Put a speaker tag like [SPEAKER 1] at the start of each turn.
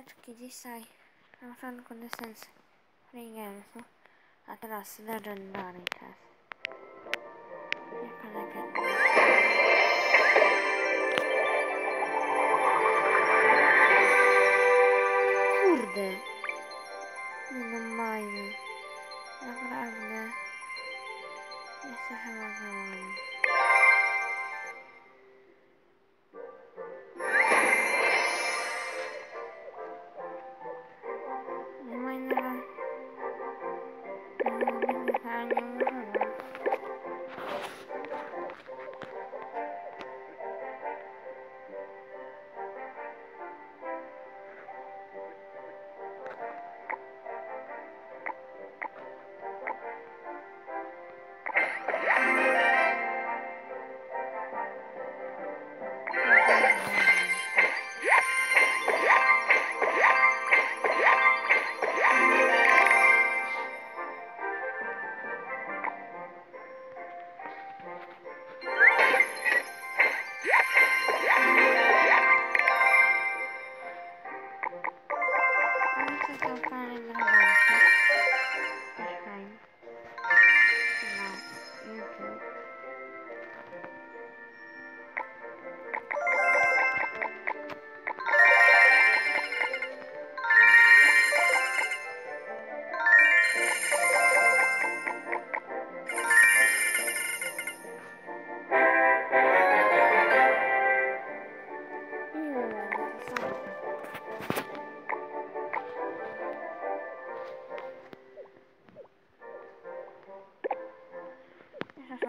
[SPEAKER 1] Mordeczki dzisiaj na początku Distance Free Gamesu, a teraz Legendary czas. Jaka legenda? Kurde! Nie no majmy. Naprawdę. Bye. so fun.